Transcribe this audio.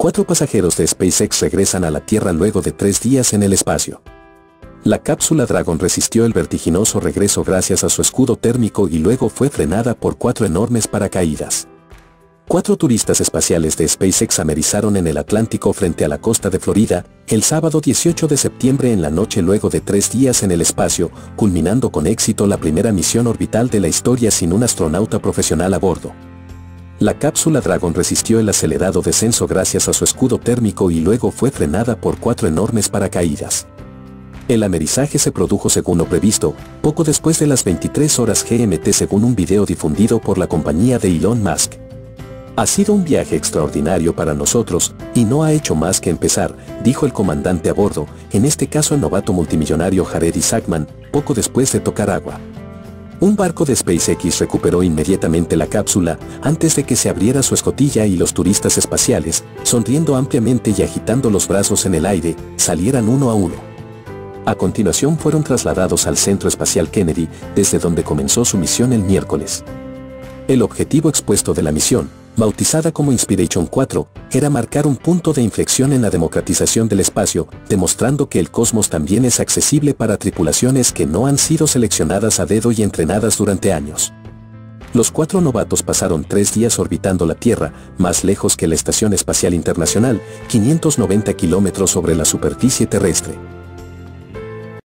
Cuatro pasajeros de SpaceX regresan a la Tierra luego de tres días en el espacio. La cápsula Dragon resistió el vertiginoso regreso gracias a su escudo térmico y luego fue frenada por cuatro enormes paracaídas. Cuatro turistas espaciales de SpaceX amerizaron en el Atlántico frente a la costa de Florida, el sábado 18 de septiembre en la noche luego de tres días en el espacio, culminando con éxito la primera misión orbital de la historia sin un astronauta profesional a bordo. La cápsula Dragon resistió el acelerado descenso gracias a su escudo térmico y luego fue frenada por cuatro enormes paracaídas. El amerizaje se produjo según lo previsto, poco después de las 23 horas GMT según un video difundido por la compañía de Elon Musk. Ha sido un viaje extraordinario para nosotros, y no ha hecho más que empezar, dijo el comandante a bordo, en este caso el novato multimillonario Jared Isaacman, poco después de tocar agua. Un barco de SpaceX recuperó inmediatamente la cápsula antes de que se abriera su escotilla y los turistas espaciales, sonriendo ampliamente y agitando los brazos en el aire, salieran uno a uno. A continuación fueron trasladados al Centro Espacial Kennedy, desde donde comenzó su misión el miércoles. El objetivo expuesto de la misión, bautizada como Inspiration 4, era marcar un punto de inflexión en la democratización del espacio, demostrando que el cosmos también es accesible para tripulaciones que no han sido seleccionadas a dedo y entrenadas durante años. Los cuatro novatos pasaron tres días orbitando la Tierra, más lejos que la Estación Espacial Internacional, 590 kilómetros sobre la superficie terrestre.